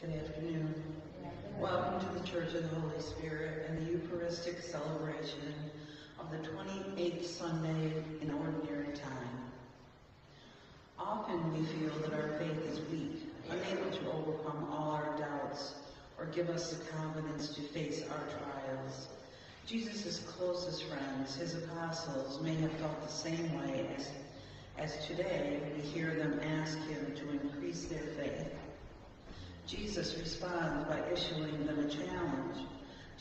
Good afternoon. Welcome to the Church of the Holy Spirit and the Eucharistic celebration of the 28th Sunday in Ordinary Time. Often we feel that our faith is weak, unable to overcome all our doubts or give us the confidence to face our trials. Jesus' closest friends, his apostles, may have felt the same way as, as today we hear them ask him to increase their faith. Jesus responds by issuing them a challenge,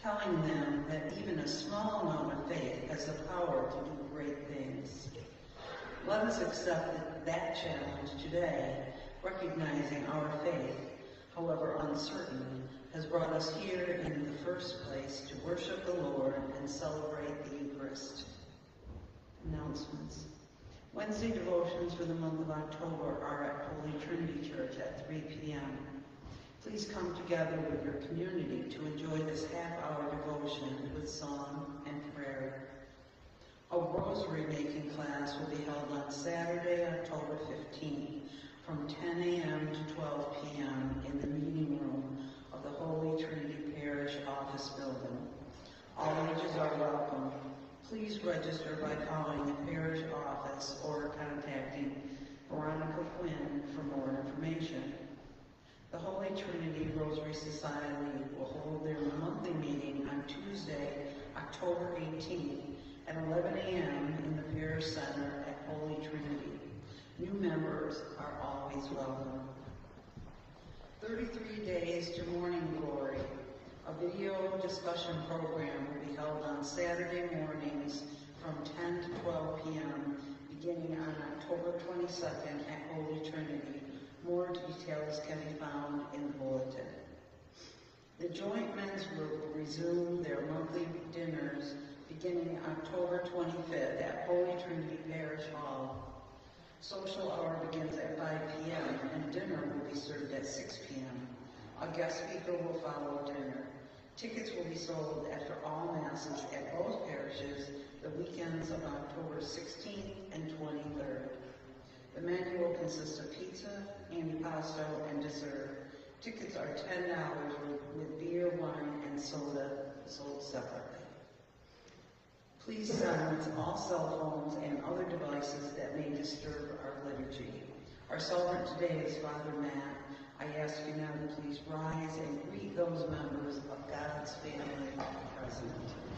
telling them that even a small amount of faith has the power to do great things. Let us accept that challenge today, recognizing our faith, however uncertain, has brought us here in the first place to worship the Lord and celebrate the Eucharist. Announcements. Wednesday devotions for the month of October are at Holy Trinity Church at 3 p.m. Please come together with your community to enjoy this half-hour devotion with song and prayer. A rosary making class will be held on Saturday, October 15th from 10 a.m. to 12 p.m. in the meeting room of the Holy Trinity Parish Office Building. All ages are welcome. Please register by calling the parish office or contacting Veronica Quinn for more information. The Holy Trinity Rosary Society will hold their monthly meeting on Tuesday, October 18th at 11 a.m. in the Parish Center at Holy Trinity. New members are always welcome. 33 Days to Morning Glory, a video discussion program will be held on Saturday mornings from 10 to 12 p.m. beginning on October 22nd at Holy Trinity. More details can be found in the bulletin. The joint men's group will resume their monthly dinners beginning October 25th at Holy Trinity Parish Hall. Social hour begins at 5 p.m. and dinner will be served at 6 p.m. A guest speaker will follow dinner. Tickets will be sold after all masses at both parishes the weekends of October 16th and 23rd. The menu will consist of pizza, antipasto, and dessert. Tickets are $10 with, with beer, wine, and soda sold separately. Please silence all cell phones and other devices that may disturb our liturgy. Our celebrant today is Father Matt. I ask you now to please rise and greet those members of God's family present.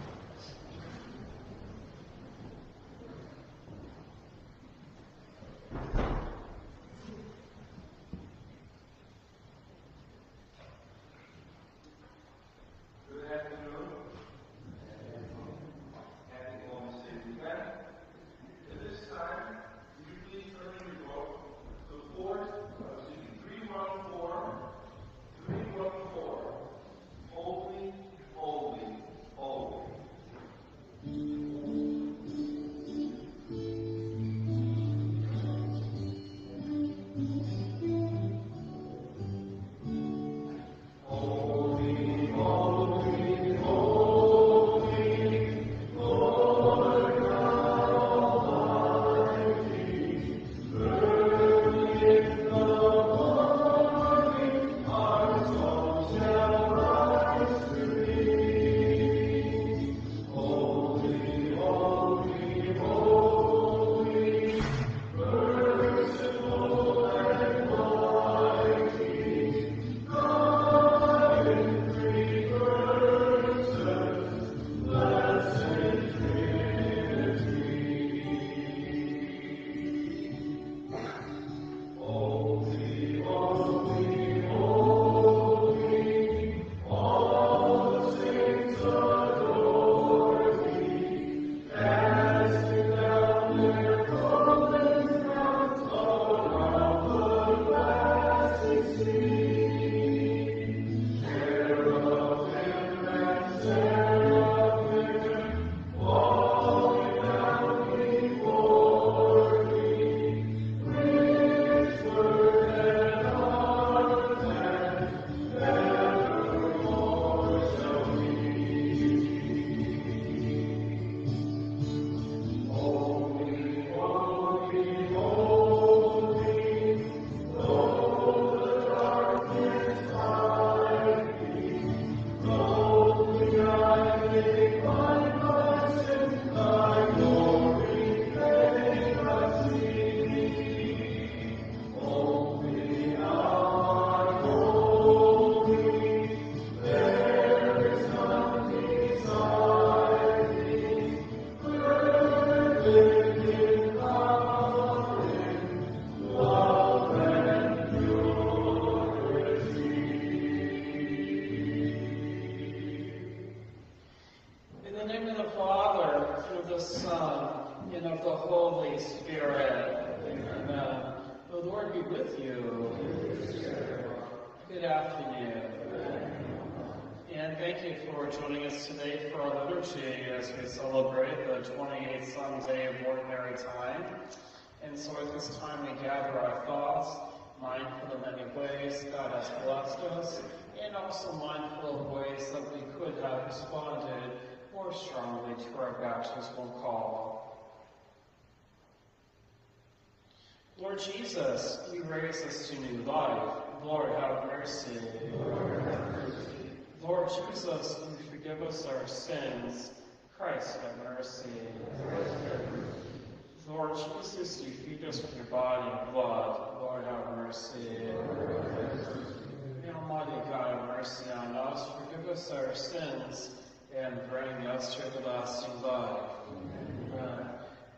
Amen.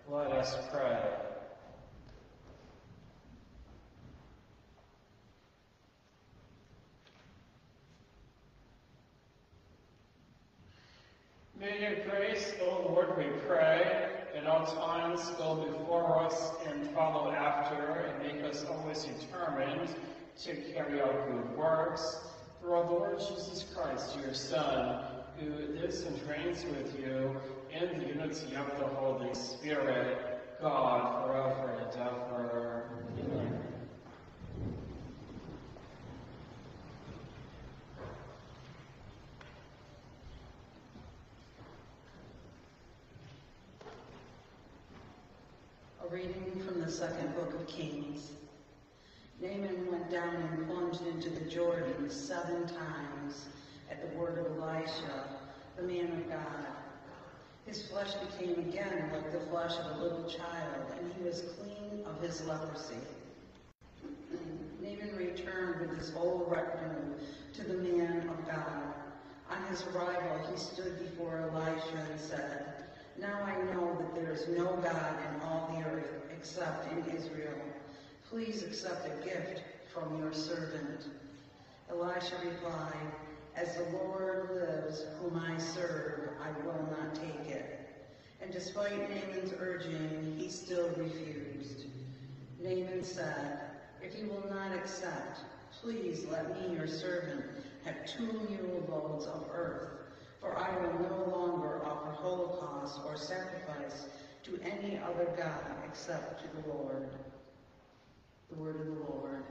Let us pray. May your grace, O Lord, we pray, at all times go before us and follow after, and make us always determined to carry out good works. Through our Lord Jesus Christ, your Son, who lives and reigns with you in the unity of the Holy Spirit, God, forever and ever. Amen. A reading from the second book of Kings. Naaman went down and plunged into the Jordan seven times at the word of Elisha, the man of God. His flesh became again like the flesh of a little child, and he was clean of his leprosy. Naaman returned with his whole retinue to the man of God. On his arrival, he stood before Elisha and said, Now I know that there is no God in all the earth except in Israel. Please accept a gift from your servant. Elisha replied, As the Lord lives, whom I serve, I will not take it. And despite Naaman's urging, he still refused. Naaman said, If you will not accept, please let me, your servant, have two mule loads of earth, for I will no longer offer holocaust or sacrifice to any other God except to the Lord. The word of the Lord.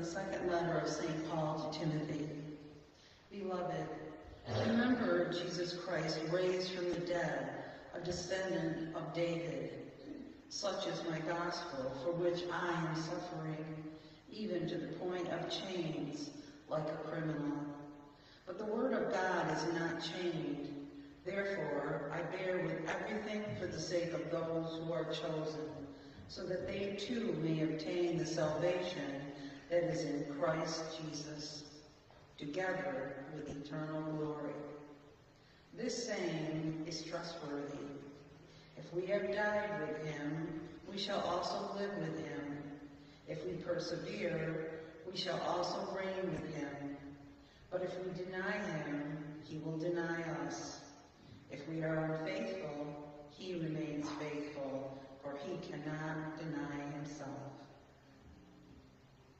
The second letter of St. Paul to Timothy. Beloved, remember Jesus Christ raised from the dead, a descendant of David. Such is my gospel, for which I am suffering, even to the point of chains, like a criminal. But the word of God is not chained. Therefore, I bear with everything for the sake of those who are chosen, so that they too may obtain the salvation that is in Christ Jesus, together with eternal glory. This saying is trustworthy. If we have died with him, we shall also live with him. If we persevere, we shall also reign with him. But if we deny him, he will deny us. If we are unfaithful, he remains faithful, for he cannot deny himself.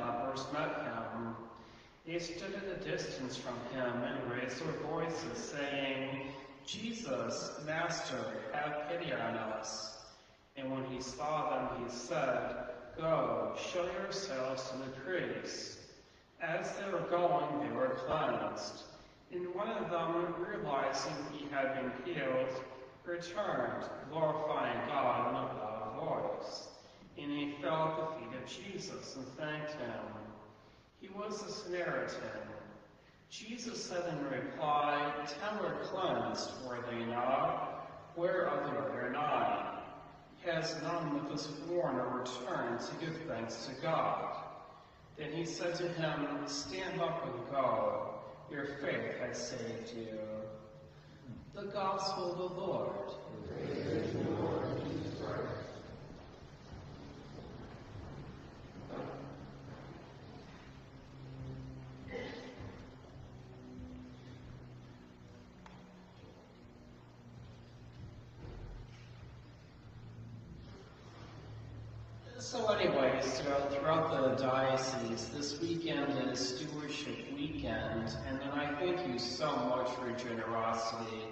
Ten met him. They stood at a distance from him and raised their voices, saying, Jesus, Master, have pity on us. And when he saw them, he said, Go, show yourselves to the priests. As they were going, they were cleansed. And one of them, realizing he had been healed, returned, glorifying God in a loud voice. And he fell at the feet of Jesus and thanked him. He was a Samaritan. Jesus said in reply, Ten were cleansed, were they not? Where are the other nine? Has none of us sworn or returned to give thanks to God? Then he said to him, Stand up and go. Your faith has saved you. The Gospel of the Lord. So anyways, throughout, throughout the diocese, this weekend is Stewardship Weekend, and then I thank you so much for your generosity.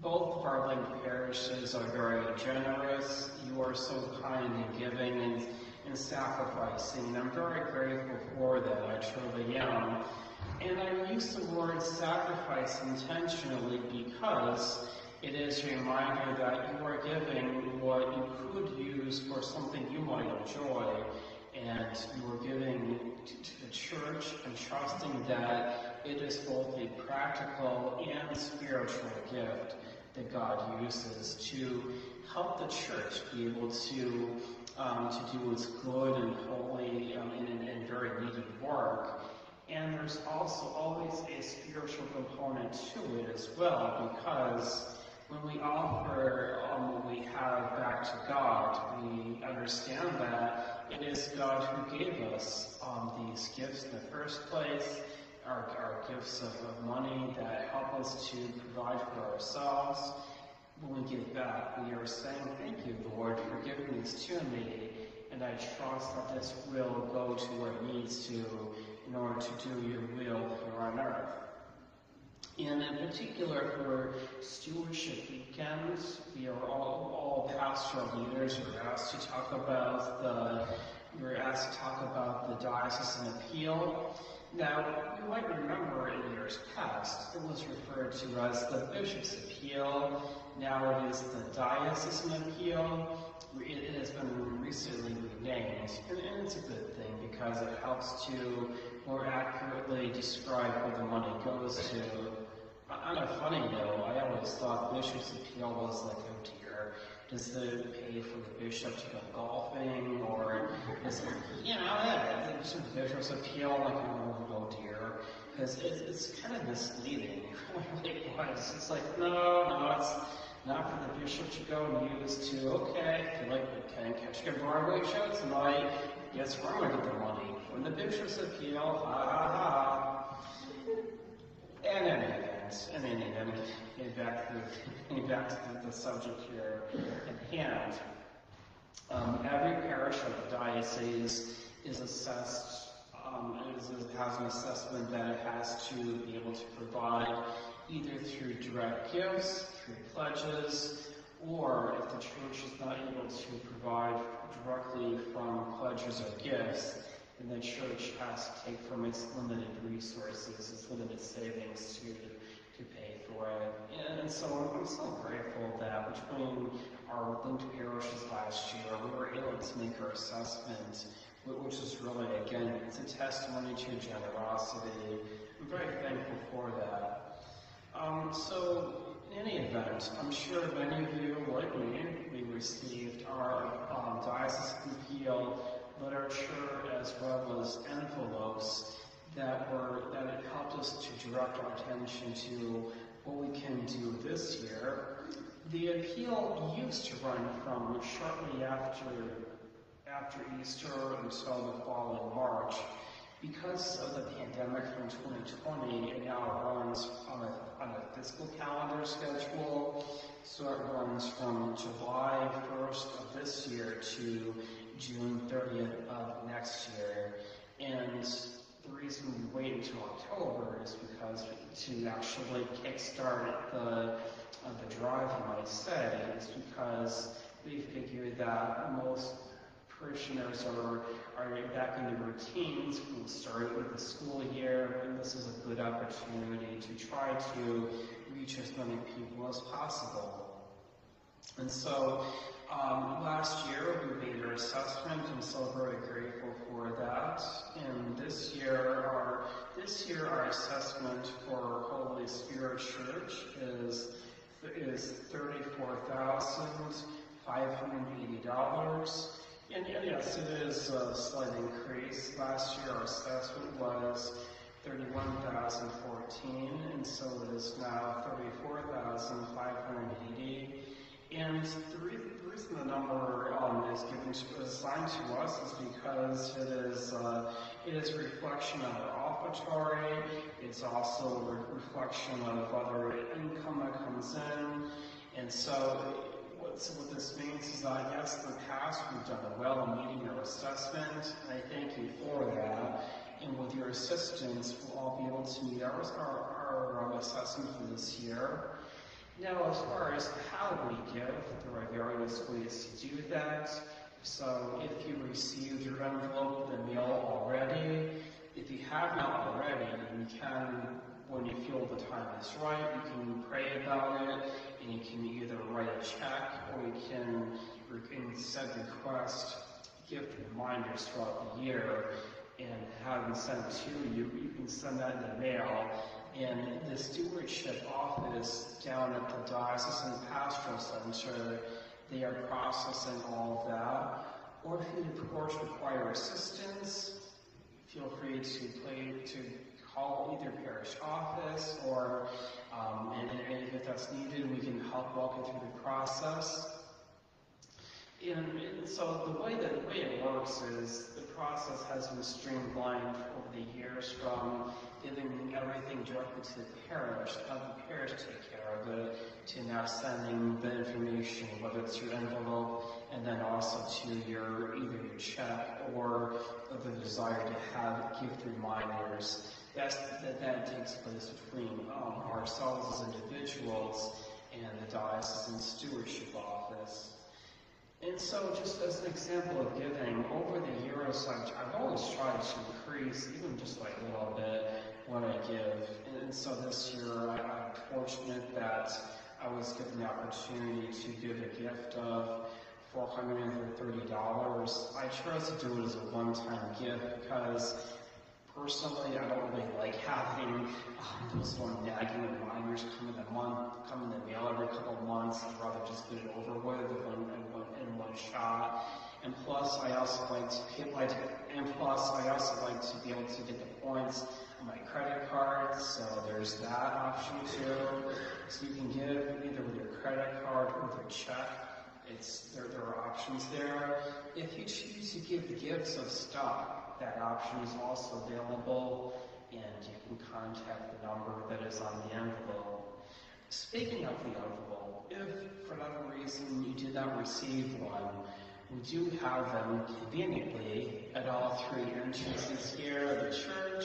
Both Barling parishes are very generous. You are so kind in giving and, and sacrificing, and I'm very grateful for that. I truly am. And I use the word sacrifice intentionally because it is a reminder that you are giving what you could use for something you might enjoy, and you are giving to, the church and trusting that it is both a practical and spiritual gift that God uses to help the church be able to um, to do its good and holy um, and, and very needed work. And there's also always a spiritual component to it as well, because when we offer what we have back to God, we understand that it is God who gave us um, these gifts in the first place, our, our gifts of, of money that help us to provide for ourselves. When we give back, we are saying, Thank you, Lord, for giving this to me, and I trust that this will go to where it needs to in order to do your will here on earth. And in particular for stewardship weekends, we are all, all pastoral leaders. We're asked to talk about the we're asked to talk about the diocesan appeal. Now, you might remember in years past, it was referred to as the bishop's appeal. Now it is the diocesan appeal. It, has been recently renamed, and it's a good thing because it helps to more accurately describe where the money goes to. On a funny note, I always thought bishop's appeal was like, oh dear, does it pay for the bishop to go golfing, or is it, you know, yeah, the bishop's appeal, like, oh, oh dear, because it, it's kind of misleading. It was. It's like, no, no, it's not for the bishop to go and use to, okay, if you like, can catch a Broadway show tonight, guess where going to get the money? From the bishop's appeal, ha ha ha. And in any event, in any event, getting back to, getting back to the, the subject here at hand, um, every parish of the diocese is assessed, um, is, has an assessment that it has to be able to provide either through direct gifts, through pledges, or if the church is not able to provide directly from pledges or gifts, then the church has to take from its limited resources, its limited savings to, to pay for it. And so I'm so grateful that between our linked parishes last year, we were able to make our assessment, which is really, again, it's a testimony to your generosity. I'm very thankful for that. Um, so, in any event, I'm sure many of you, like me, we received our um, diocesan appeal literature as well as envelopes that were that it helped us to direct our attention to what we can do this year. The appeal used to run from shortly after after Easter until the following March. Because of the pandemic from 2020, it now runs on a, on a fiscal calendar schedule. So it runs from July 1st of this year to June 30th of next year. And the reason we wait until October is because to actually kickstart the, uh, the drive, you might say, is because we figure that most parishioners are, are back in their routines from starting with the school year, and this is a good opportunity to try to reach as many people as possible. And so um, last year we made our assessment, and so very grateful for that. And this year, our this year our assessment for Holy Spirit Church is is thirty four thousand five hundred eighty dollars. And, and yes, it is a slight increase. Last year our assessment was 31,014, and so it is now 34,580. And the, re- the reason the number um, is given to, assigned to us is because it is uh, it is a reflection of our offertory. It's also a re- reflection of other income that comes in, and so what, so what this means is that yes, in the past we've done well in meeting our assessment, and I thank you for that. And with your assistance, we'll all be able to meet our, our, our um, assessment for this year. Now, as far as how we give, there are various ways to do that. So, if you received your envelope in the mail already, if you have not already, you can, when you feel the time is right, you can pray about it, and you can either write a check or you can, you can send request gift reminders throughout the year and have them sent to you. You can send that in the mail. And the stewardship office down at the Diocesan Pastoral Center, they are processing all of that. Or if you, of course, require assistance, feel free to play to call either parish office or, um, and, and if that's needed, we can help walk you through the process. And, and so the way that the way it works is the process has been streamlined over the years from giving everything directly to the parish, have the parish take care of it, to now sending the information, whether it's your envelope, and then also to your either your check or the desire to have gift reminders. That's, that, that takes place between um, ourselves as individuals and the diocesan stewardship office. And so, just as an example of giving, over the years, I've, I've always tried to increase, even just like a little bit, what I give. And, so this year, I, I'm fortunate that I was given the opportunity to give a gift of $430. I chose to do it as a one-time gift because personally, I don't really like having um, those little nagging reminders come in the month, come in the mail every couple of months. I'd rather just get it over with in one, in one, in one shot. And plus, I also like to like, and plus, I also like to be able to get the points my credit card. So there's that option too. So you can give either with your credit card or with your check. It's there. There are options there. If you choose to give the gifts of stock, that option is also available, and you can contact the number that is on the envelope. Speaking of the envelope, if for whatever reason you did not receive one, we do have them conveniently at all three entrances here at the church,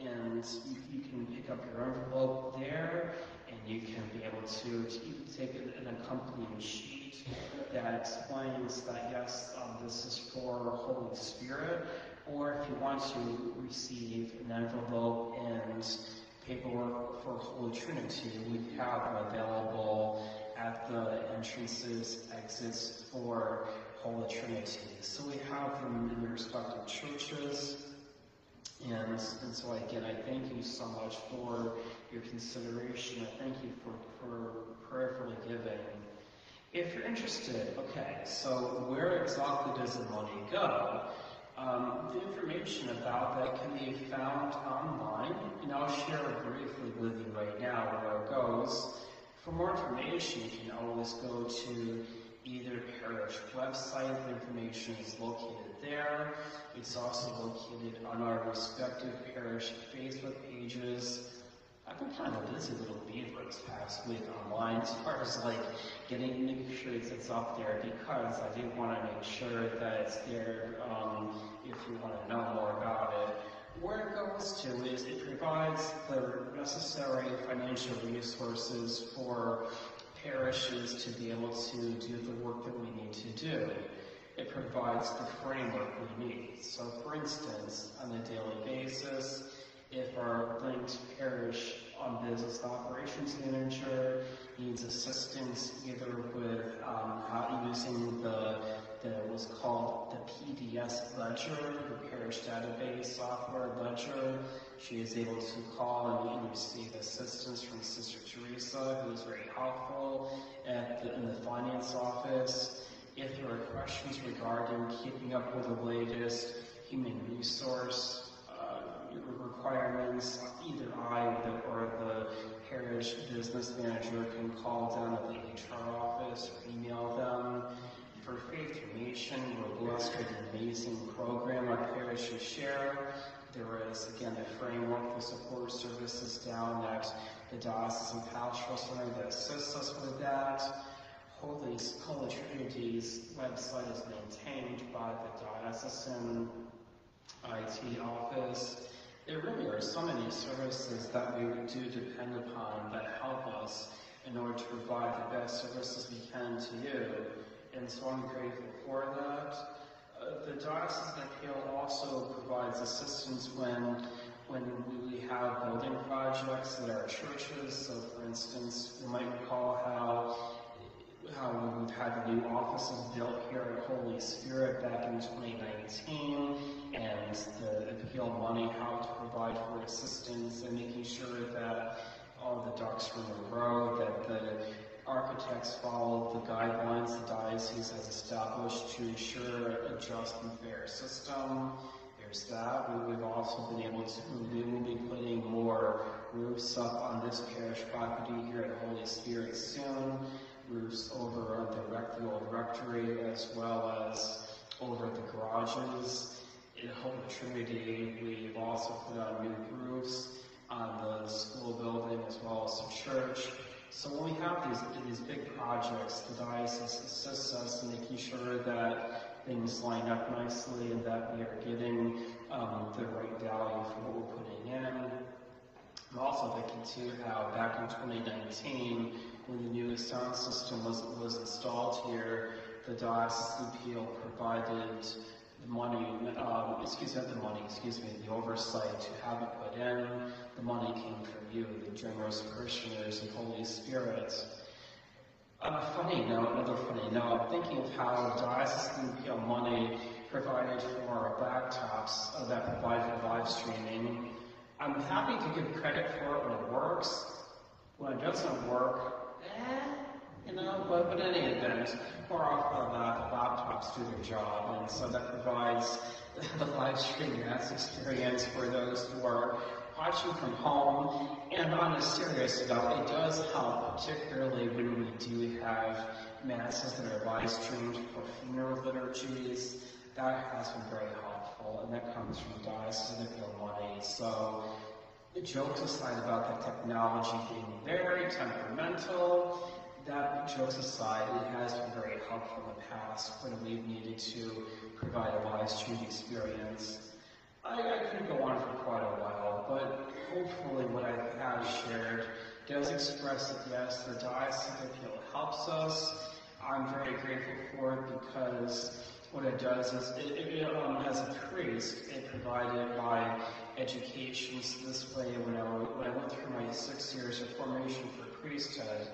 and you, you can pick up your envelope there, and you can be able to, you take an, an accompanying sheet that explains that yes, um, this is for Holy Spirit, or if you want to receive an envelope and paperwork for Holy Trinity, we have them available at the entrances, exits for Holy Trinity. So we have them in the respective churches. And, and so again, I thank you so much for your consideration. I thank you for, for prayerfully giving. If you're interested, okay, so where exactly does the money go? Um, the information about that can be found online, and I'll share it briefly with you right now where it goes. For more information, you can always go to either parish website, the information is located there. It's also located on our respective parish Facebook pages. I've been kind of busy little beaver this past week online as far as like getting making sure that it's up there because I do want to make sure that it's there um, if you want to know more about it. Where it goes to is it provides the necessary financial resources for parishes to be able to do the work that we need to do. It provides the framework we need. So for instance, on a daily basis, if our linked parish on business operations manager needs assistance either with um, how using the, the what's called the PDS ledger, the parish database software ledger, she is able to call and, and receive assistance from Sister Teresa, who is very helpful at the, in the finance office. If there are questions regarding keeping up with the latest human resource uh, requirements, either I or the parish business manager can call down at the HR office or email them. For faith formation, we're blessed with an amazing program our parishes share. There is, again, a framework for support services down at the Diocesan Pastoral Center that assists us with that. Holy, Holy Trinity's website is maintained by the Diocesan IT office. There really are so many services that we do depend upon that help us in order to provide the best services we can to you. And so I'm grateful for that. Uh, the Diocesan Appeal also provides assistance when when we have building projects at our churches. So for instance, you might recall how how we've had the new offices built here at Holy Spirit back in 2019 and the appeal money, how to provide for assistance and making sure that all the ducks are in a row, that the architects follow the guidelines the diocese has established to ensure a just and fair system. there's that. We've also been able to, we will be putting more roofs up on this parish property here at Holy Spirit soon. Roofs over the, rec, the old rectory as well as over the garages. In Holy Trinity, we've also put on new roofs on the school building as well as the church. So when we have these, these big projects, the diocese assists us in making sure that things line up nicely and that we are getting um, the right value for what we're putting in. I'm also thinking too how back in 2019, when the new sound system was, was installed here, the appeal provided the money, um, excuse me, the money, excuse me, the oversight to have it put in. The money came from you, the generous parishioners and Holy Spirit. Funny note, another funny note, I'm thinking of how diocesan appeal money provided for our laptops uh, that provide for live streaming. I'm happy to give credit for it when it works. When it doesn't work, you know, but, but in any event, more often than not, the laptops do their job, and so that provides the live streaming that's experience for those who are watching from home. And on a serious note, it does help, particularly when we do have masses that are live streamed for funeral liturgies. That has been very helpful, and that comes from diocesan appeal money. So, the jokes aside about the technology being very temperamental, that jokes aside, it has been very helpful in the past when we've needed to provide a live stream experience. I, I could go on for quite a while, but hopefully what I have shared does express that yes, the diocesan appeal helps us. I'm very grateful for it because what it does is, it, it, um, as a priest, it provided my education. This way, when I, when I went through my six years of formation for priesthood,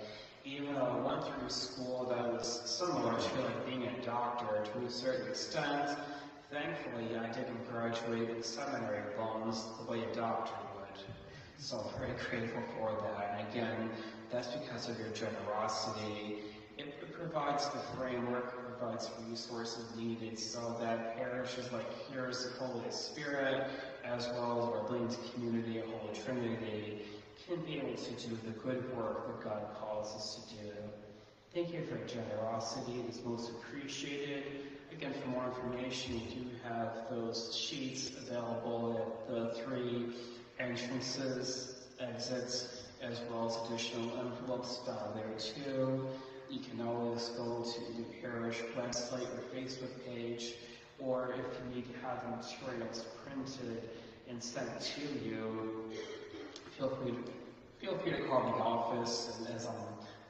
even though I went through school that was similar to like being a doctor to a certain extent, thankfully I didn't graduate with seminary bones the way a doctor would. So I'm very grateful for that. And again, that's because of your generosity. It, it provides the framework, it provides resources needed so that parishes like here's the Holy Spirit, as well as our linked community Holy Trinity, can be able to do the good work that God calls us to do. Thank you for your generosity. It is most appreciated. Again, for more information, we do have those sheets available at the three entrances, exits, as well as additional envelopes down there too. You can always go to the parish website or Facebook page, or if you need to have the materials printed and sent to you, feel free to feel free to call the office and as I'm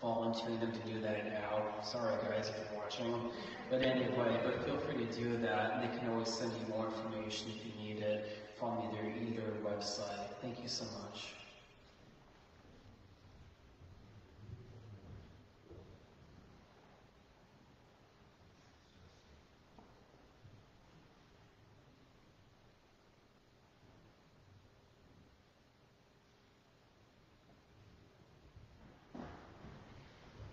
volunteering them to do that now. Sorry guys if you're watching. But anyway, but feel free to do that they can always send you more information if you need it from either either website. Thank you so much.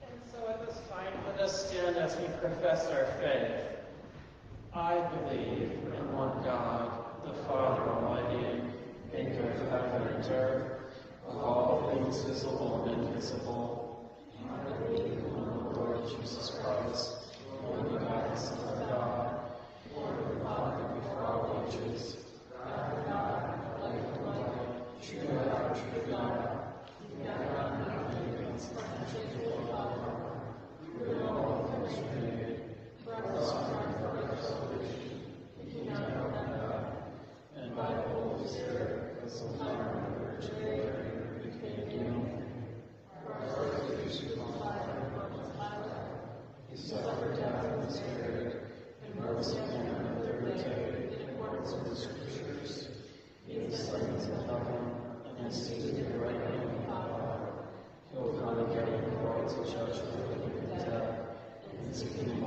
And so at this time, let us stand as we profess our faith. I believe in one God, the Father Almighty, maker of heaven and earth, of all things visible and invisible. I believe in the Lord Jesus Christ, the only begotten Son of God, born of the Father before all ages, God of God, life of life, true God, true God, begotten, nothing against the unchangeable Father, through whom all things were made, for us and for our salvation, he died on God, and by the Holy Spirit, was the Father and the Virgin Mary, became human. For our sins, he crucified and was Pilate. He suffered death and was buried, and rose again on the third day, in accordance with the Scriptures. He ascended to heaven, and is seated at the right hand of God. He will come again in glory to judge the living and the dead, and his kingdom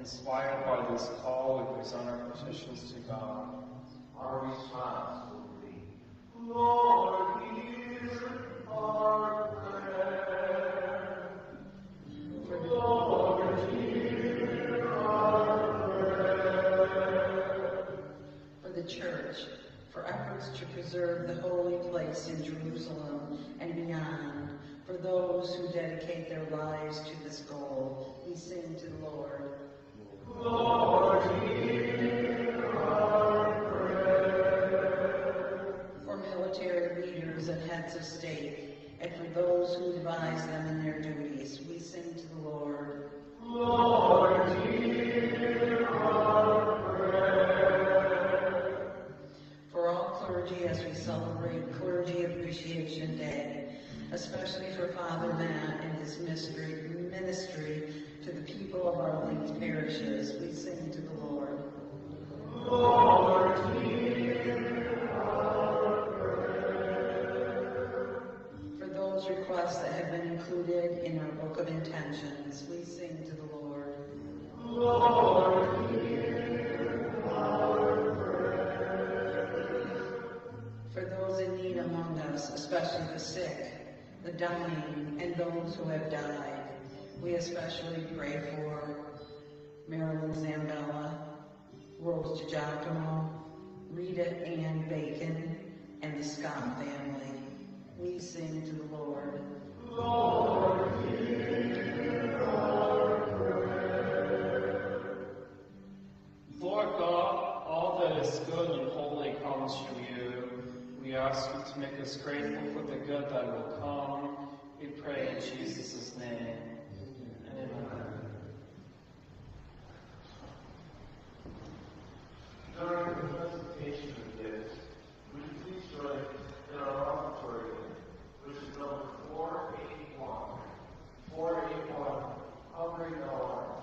Inspired by this call, we present our petitions to God. Our response will be, Lord, hear our prayer. Lord, hear our prayer. For the Church, for efforts to preserve the holy place in Jerusalem and beyond, for those who dedicate their lives to this goal, we sing to the Lord. Lord, hear military leaders and heads of state, and for those who advise them in their duties, we sing to the Lord. Lord, hear our prayer. For all clergy as we celebrate Clergy Appreciation Day, especially for Father Matt and his ministry, ministry to the people of our linked parishes, we sing to the Lord. Lord, hear our those requests that have been included in our Book of Intentions, we sing to the Lord. Lord. For those in need among us, especially the sick, the dying, and those who have died, we especially pray for Marilyn Zambella, Rose DiGiacomo, Rita Ann Bacon, and the Scott family. We sing to the Lord. Lord, hear our prayer. Lord God, all that is good and holy comes from you. We ask you to make us grateful for the good that will come. We pray in Jesus' name. Amen. During the presentation of this, would you please join in our offertory, which is number 481. 481, Hungry Thou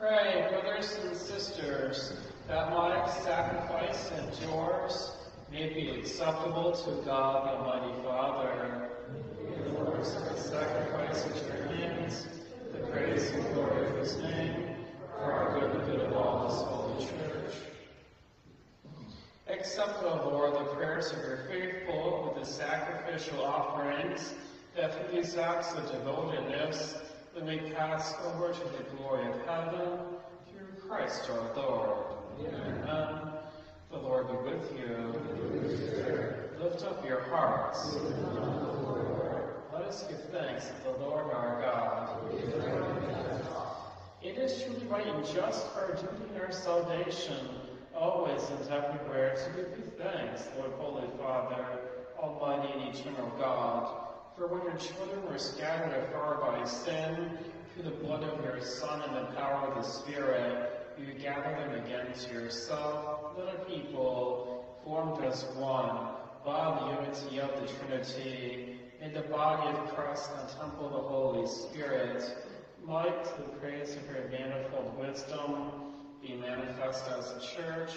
Pray, brothers and sisters, that my sacrifice and yours may be acceptable to God, Almighty Father. The works of the sacrifice at your hands, the praise and glory of his name, for our good and good of all this holy church. Accept, O Lord, the prayers of your faithful with the sacrificial offerings, that through these acts of devotedness we may pass over to the glory of heaven through Christ our Lord. Amen. The Lord be with you. Lift up your hearts. Let us give thanks to the Lord our God. It is truly right and just our duty and our salvation, always and everywhere, to give you thanks, Lord Holy Father, Almighty and eternal God. For when your children were scattered afar by sin, through the blood of your Son and the power of the Spirit, you gathered them again to yourself, little people, formed as one, by the unity of the Trinity, in the body of Christ and temple of the Holy Spirit, might the praise of your manifold wisdom be manifest as a church,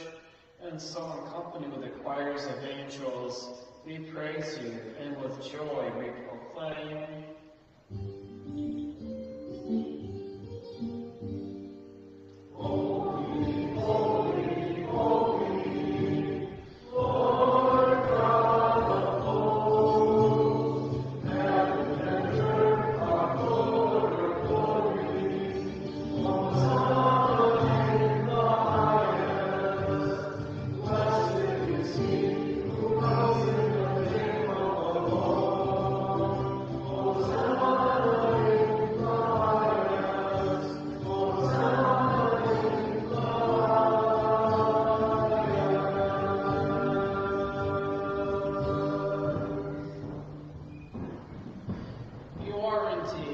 and so in company with the choirs of angels, we praise you, and with joy we proclaim.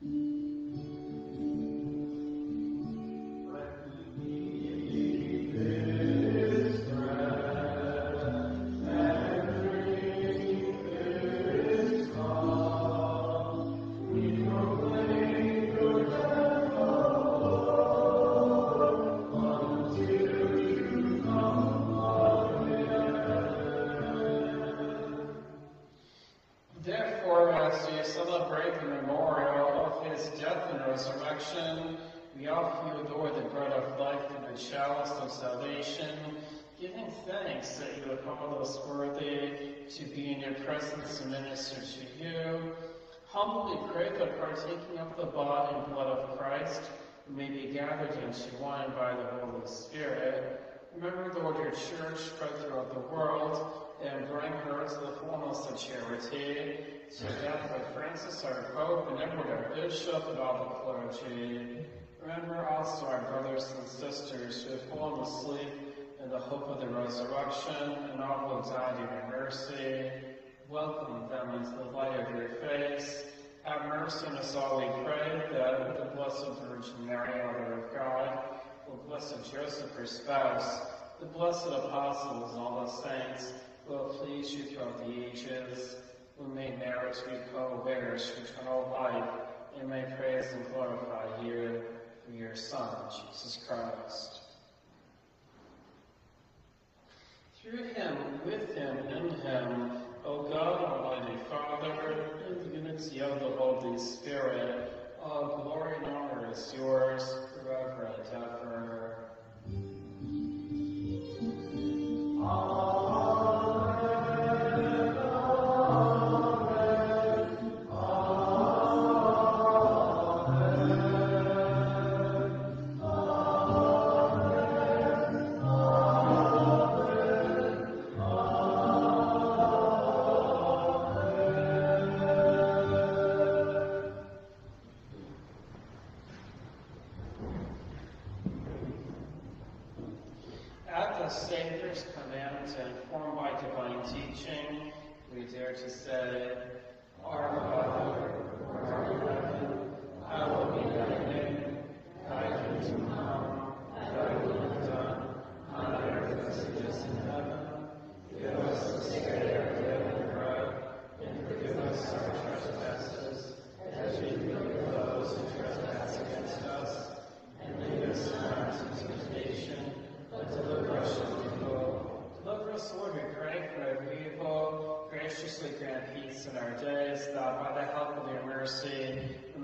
Therefore, may be gathered into one by the Holy Spirit. Remember, Lord, your church spread throughout the world, and bring her to the fullness of charity, to death by Francis our Pope, and Edward our Bishop, and all the clergy. Remember also our brothers and sisters who have fallen asleep in the hope of the resurrection, and all who have died in your mercy. Welcome them into the light of your face. Have mercy on us all, we pray, that with the Blessed Virgin Mary, Mother of God, with Blessed Joseph, her spouse, the blessed apostles and all the saints will please you throughout the ages, who may merit to be co-heirs to eternal life, and may praise and glorify you through your Son, Jesus Christ. Through him, with him, in him, O God, Almighty Father, unity of the Holy Spirit, all glory and honor is yours forever and ever.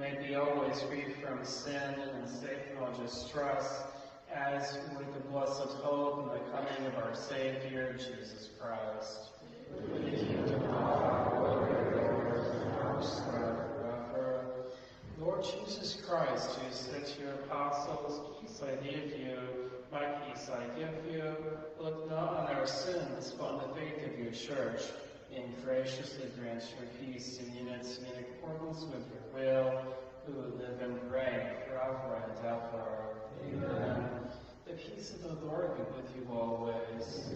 May be always free from sin and safe from all distress, as with the blessed hope and the coming of our Savior, Jesus Christ. Lord Jesus Christ, who said to your apostles, Peace I leave you, my peace I give you, look not on our sins, but on the faith of your church, and graciously grant your peace and unity in accordance with your will, who live and reign forever and ever. Amen. The peace of the Lord be with you always.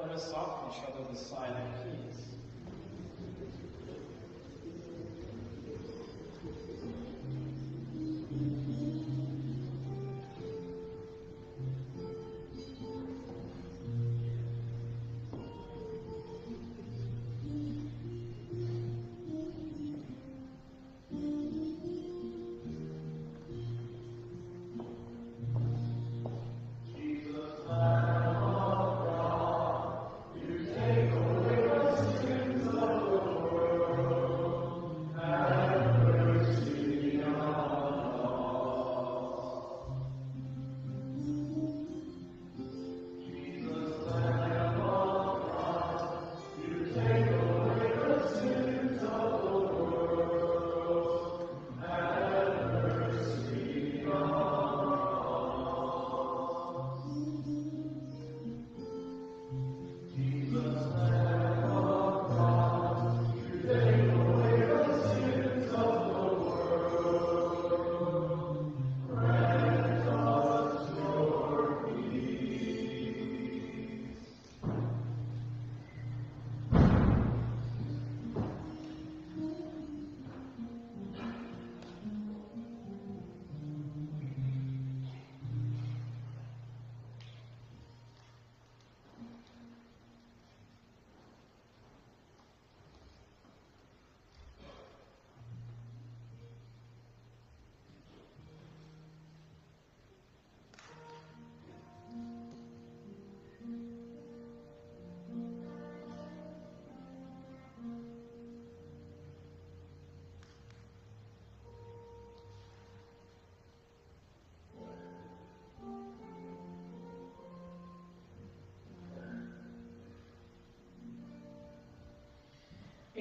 Let us offer each other the sign of peace.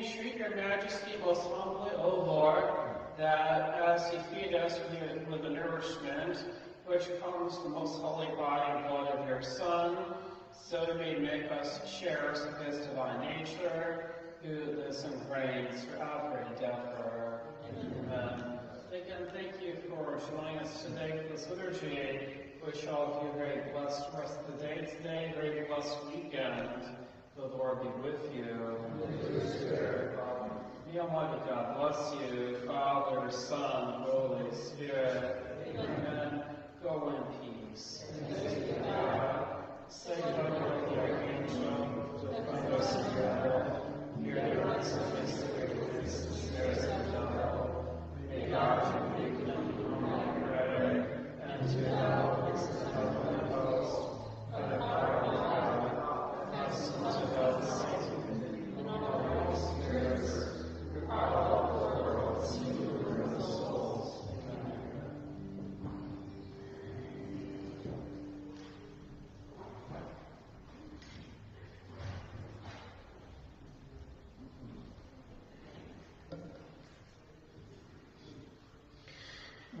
entreat your majesty most humbly, O Lord, that as you feed us with, the nourishment which comes from the most holy body and blood of your Son, so you may make us sharers of his divine nature, who lives and reigns forever and ever. Amen. Again, thank you for joining us today for this liturgy. Wish all of you a very blessed rest of the day today, very blessed weekend. The Lord be with you. With The Almighty God bless you, Father, Son, Holy Spirit. Amen. Go in peace. Say goodbye to the archangel, to us. Hear the words of his grace, the spirit of God. May God to be them I pray, and to thou is the heavenly host, by the power of God, and to God the Saint, and all the Holy Spirits, throughout all the world, see you in the souls. Amen.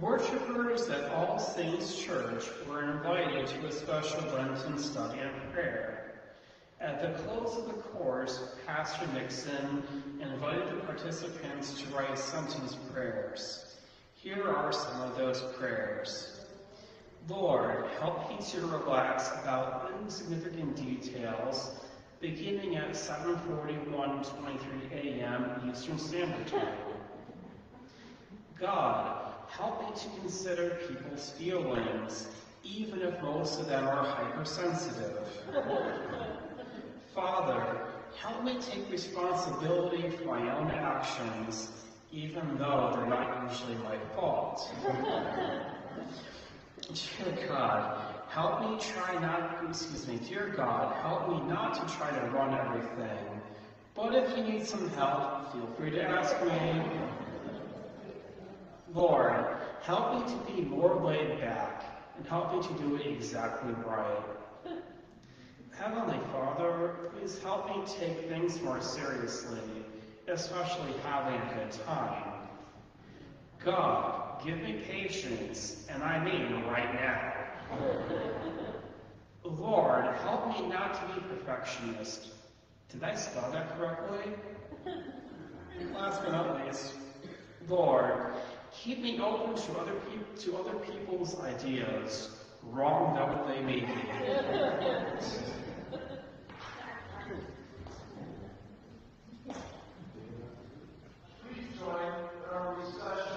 Worshippers at All Saints Church were invited to a special Lenten study prayer. At the close of the course, Pastor Nixon invited the participants to write sentence prayers. Here are some of those prayers. Lord, help me to relax about insignificant details beginning at 7.41.23 a.m. Eastern Standard Time. God, help me to consider people's feelings, even if most of them are hypersensitive. Father, help me take responsibility for my own actions, even though they're not usually my fault. Dear God, help me try not, excuse me, dear God, help me not to try to run everything. But if you need some help, feel free to ask me. Lord, help me to be more laid back and help me to do it exactly right. Heavenly Father, please help me take things more seriously, especially having a good time. God, give me patience, and I mean right now. Lord, help me not to be perfectionist. Did I spell that correctly? Last but not least, Lord, keep me open to other peop- to other people's ideas, wrong though they may be. Please join our recessional.